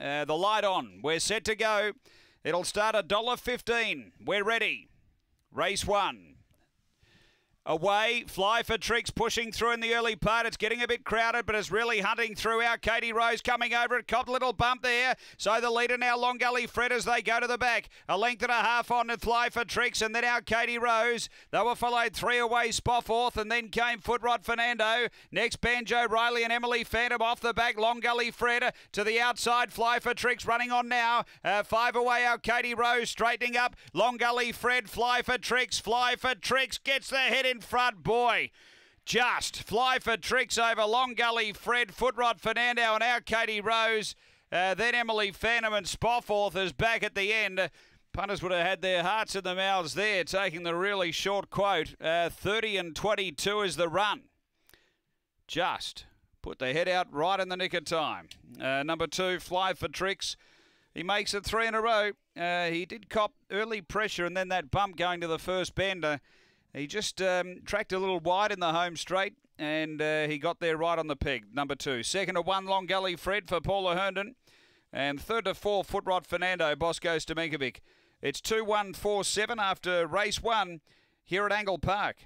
Uh, the light on. We're set to go. It'll start a dollar fifteen. We're ready. Race one. Away, fly for tricks, pushing through in the early part. It's getting a bit crowded, but it's really hunting through. Our Katie Rose coming over it, copped a little bump there. So the leader now, Long Gully Fred, as they go to the back. A length and a half on to fly for tricks, and then our Katie Rose. They were followed three away, Spofforth, and then came Footrod Fernando. Next, Banjo Riley and Emily Phantom off the back. Long Gully Fred to the outside, fly for tricks running on now. Uh, five away, our Katie Rose straightening up. Long Gully Fred, fly for tricks, fly for tricks, gets the head in front, boy. Just fly for tricks over Long Gully Fred, Footrod Fernando, and our Katie Rose. Uh, then Emily Phantom and Spofforth is back at the end. Punters would have had their hearts in the mouths there, taking the really short quote. Uh, 30 and 22 is the run. Just put the head out right in the nick of time. Uh, number two, Fly for Tricks. He makes it three in a row. Uh, he did cop early pressure and then that bump going to the first bender. He just um, tracked a little wide in the home straight and uh, he got there right on the peg. Number two. Second to one, Long Gully Fred for Paula Herndon. And third to four, Footrod Fernando, Bosco Stominkovic. It's 2 1 4 7 after race one here at Angle Park.